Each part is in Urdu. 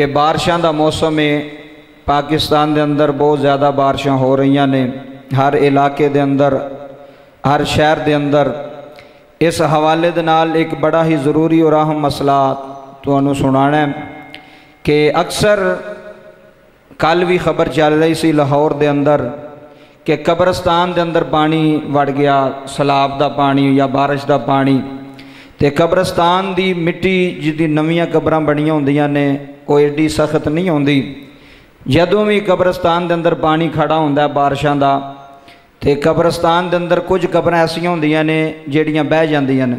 کہ بارشاں دا موسم ہے، پاکستان دے اندر بہت زیادہ بارشاں ہو رہی نے، ہر علاقے دے اندر، ہر شہر دے اندر۔ اس حوالے دے ایک بڑا ہی ضروری اور اہم مسئلہ تو انہوں سنانا ہے کہ اکثر کل بھی خبر چل رہی سی لاہور دے اندر کہ قبرستان دے اندر پانی وڑ گیا سلاب دا پانی یا بارش دا پانی۔ تے قبرستان دی مٹی جدی نویاں قبراں بڑیاں ہوندیاں نے کوئی ایڈی سخت نہیں ہوندی جدوں بھی قبرستان دے اندر پانی کھڑا ہوندا ہے بارشاں دا تے قبرستان دے اندر کچھ قبراں ایسیاں ہوندیاں نے جیڑیاں بہ جاندیاں نے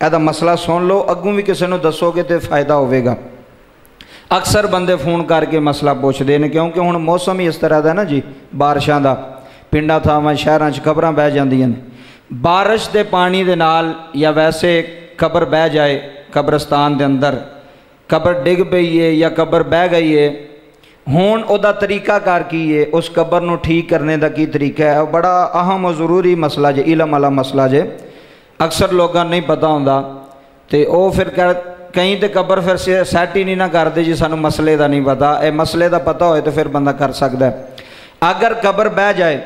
اے مسئلہ سن لو اگوں بھی کسی نو دسو گے تے فائدہ ہوئے گا اکثر بندے فون کر کے مسئلہ پوچھ دے نے کیونکہ ہن موسم ہی اس طرح دا نا جی بارشاں دا پنڈا تھاواں شہراں چ قبراں بہ جاندیاں نے بارش دے پانی دے نال یا ویسے قبر بہ جائے قبرستان کے اندر قبر ڈگ پئی ہے یا قبر بہ گئی ہے، ہون او دا طریقہ کار کی اس قبر نو ٹھیک کرنے دا کی طریقہ ہے؟ بڑا اہم و ضروری مسئلہ جے، علم والا مسئلہ جے۔ اکثر لوگاں نہیں پتہ ہوندا۔ تے او پھر کہیں تے قبر پھر سیٹ ہی نہیں نہ کر دے جی سانو مسئلے دا نہیں پتا اے مسئلے دا پتہ ہوئے تو پھر بندہ کر سکتا ہے۔ اگر قبر بہ جائے،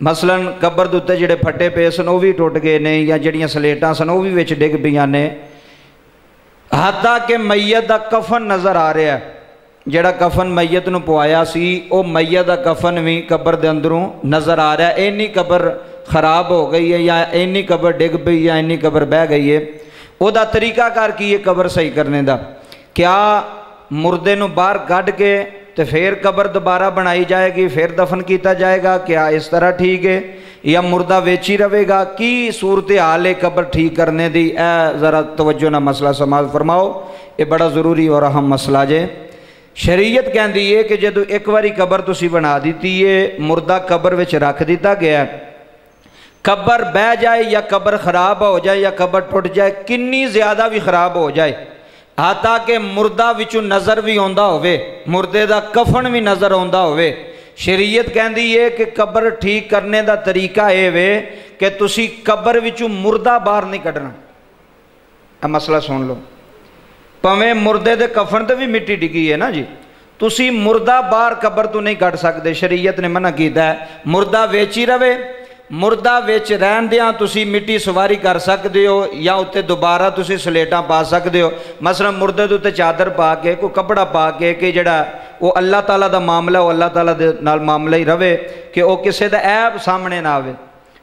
مثلا قبر دوتے جڑے پھٹے پے سن وہ بھی ٹوٹ گئے نے، یا جڑیاں سلیٹاں سن وہ بھی وچ ڈگ پیاں نے حتیٰ کہ میت دا کفن نظر آ رہا ہے۔ جڑا کفن میت نو پوایا سی، او میت دا کفن بھی قبر دے اندروں نظر آ رہا ہے۔ اینی قبر خراب ہو گئی ہے یا اینی قبر ڈگ پی یا اینی قبر بہ گئی ہے۔ او دا طریقہ کار کی یہ قبر صحیح کرنے دا۔ کیا مردے نو باہر کڈ کے تو پھر قبر دوبارہ بنائی جائے گی، پھر دفن کیتا جائے گا، کیا اس طرح ٹھیک ہے؟ یا مردہ ویچی رہے گا؟ کی صورت حال ہے قبر ٹھیک کرنے دی؟ اے ذرا توجہ نہ مسئلہ سماعت فرماؤ، یہ بڑا ضروری اور اہم مسئلہ جے۔ شریعت کہن ہے کہ جدو ایک واری قبر تسی بنا دیتی ہے، مردہ قبر وچ رکھ دیتا گیا ہے۔ قبر بہ جائے یا قبر خراب ہو جائے یا قبر ٹوٹ جائے، کنی زیادہ بھی خراب ہو جائے۔ ہاں کہ مردہ وچو نظر بھی ہوندہ ہوئے مردے دا کفن بھی نظر ہوندہ ہوئے شریعت کہن دی یہ کہ قبر ٹھیک کرنے دا طریقہ اے وے کہ تسی قبر وچو مردہ بار نہیں کٹنا اے مسئلہ سن لو۔ پویں مردے دے کفن تے بھی مٹی ڈگی ہے نا جی۔ تسی مردہ بار قبر تو نہیں کٹ سکتے شریعت نے منع کیتا ہے۔ مردہ ویچی روے مردہ ویچ رہن دیاں تسی مٹی سواری کر سکتے ہو یا اتے دوبارہ تسی سلیٹاں پا سکتے ہو مثلا مردے تو تے چادر پا کے کوئی کپڑا پا کے کہ جڑا وہ اللہ تعالیٰ دا معاملہ وہ اللہ تعالیٰ دے نال معاملہ ہی رہے کہ وہ کسے دا عیب سامنے نہ آوے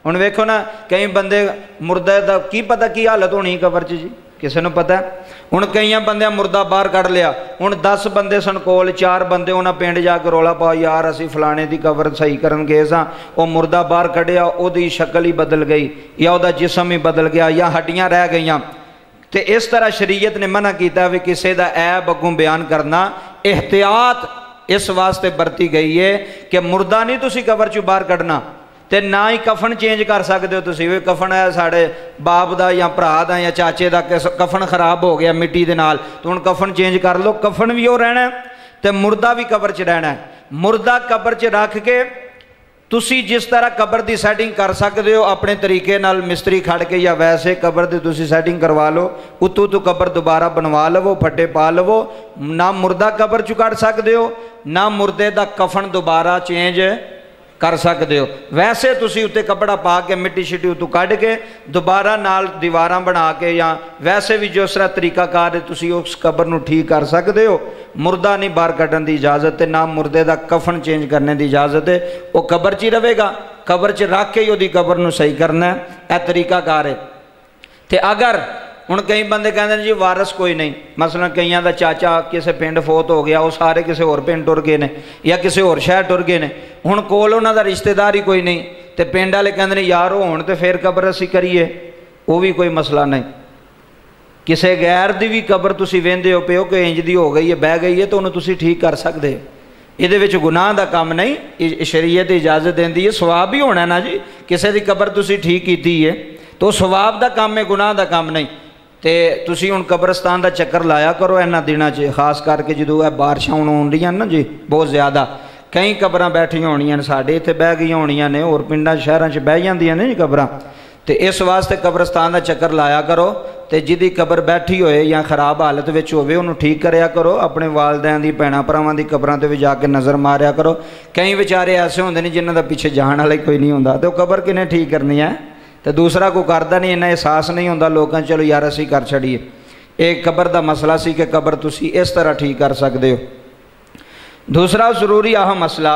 ہن ویکھو نا کئی بندے مردے دا کی پتہ کی حالت ہونی قبر چ کسی نے پتا ہوں کئی بندے مردہ باہر کٹ لیا ہوں دس بندے سن کول چار بندے انہیں پنڈ جا کے رولا پاؤ یار اسی فلانے دی قبر صحیح کرن گئے سا وہ مردہ باہر کڈیا وہ شکل ہی بدل گئی یا وہ جسم ہی بدل گیا یا ہڈیاں رہ گئی تو اس طرح شریعت نے منع کیتا ہے کسی دا عیب اگوں بیان کرنا احتیاط اس واسطے برتی گئی ہے کہ مردہ نہیں تسی قبر چو باہر کڈنا تے نہ ہی کفن چینج کر سکتے ہو تسی وہ کفن ہے ساڑھے باپ دا یا پرا دا یا چاچے دا کفن خراب ہو گیا مٹی دے نال تو ان کفن چینج کر لو کفن بھی ہو رہنا ہے تے مردہ بھی قبر چ رہنا ہے مردہ قبر چ رکھ کے تسی جس طرح قبر دی سیٹنگ کر سکتے ہو اپنے طریقے نال مستری کھڑ کے یا ویسے قبر دی تسی سیٹنگ کروا لو اتو تو قبر دوبارہ بنوا لو پھٹے پا لو نہ مردہ قبر چکڑ سکتے ہو نہ مردے دا کر سکتے ہو ویسے تسی اتے کپڑا پا کے مٹی شٹی اتو کٹ کے دوبارہ نال دیواراں بنا کے یا ویسے بھی جو طرح طریقہ کار ہے تسی اس قبر نو ٹھیک کر سکتے ہو مردہ نہیں باہر کٹن دی اجازت ہے نہ مردے دا کفن چینج کرنے دی اجازت ہے وہ قبر چی رہے گا قبر چ رکھ کے ہی وہ قبر نو صحیح کرنا ہے اے طریقہ کار ہے تے اگر ہوں کئی بندے کہتے ہیں جی وارس کوئی نہیں مثلا کئی دا چاچا کسی پنڈ فوت ہو گیا وہ سارے کسی اور پنڈ ٹر گئے ہیں یا ہوں کول انہوں کا رشتے دار ہی کوئی نہیں تو پنڈ والے کہتے ہیں یار وہ ہوں تو پھر قبر اسی کریے وہ بھی کوئی مسئلہ نہیں کسی غیر دی بھی قبر تھی وہدے ہو پیو کہ انج دی ہو گئی ہے بہ گئی ہے تو انہوں تھی ٹھیک کر سکتے یہ گناہ دا کام نہیں شریعت اجازت دینی ہے سواب بھی ہونا نا جی کسی دی قبر تھی ٹھیک کی ہے تو سواب دا کام ہے گناہ دا کام نہیں تے تسی ان قبرستان دا چکر لایا کرو اینا دینا چے خاص کر کے جدو ہے بارشاں ہون کئی قبر بیٹھی ہونی سارے اتنے بہ گئی ہونیا نے اور پنڈا شہروں سے بہ جاتی ہیں نے جی قبر تو اس واسطے قبرستان کا چکر لایا کرو تو جی قبر بیٹھی ہوئے یا خراب حالت ہوے ان ٹھیک کریا کرو اپنے والدین کی بھنوا کی قبروں پہ بھی جا کے نظر ماریا کرو کئی بچارے ایسے ہوں جہاں کا پچھے جان والے کوئی نہیں ہوں تو وہ قبر کنہیں ٹھیک کرنی ہے تو دوسرا کوئی کرتا نہیں احساس نہیں ہوں لوگ چلو یار اِسے کر چڑیے ایک قبر کا مسئلہ سی کہ قبر تو اس طرح ٹھیک کر سکتے ہو دوسرا ضروری اہم مسئلہ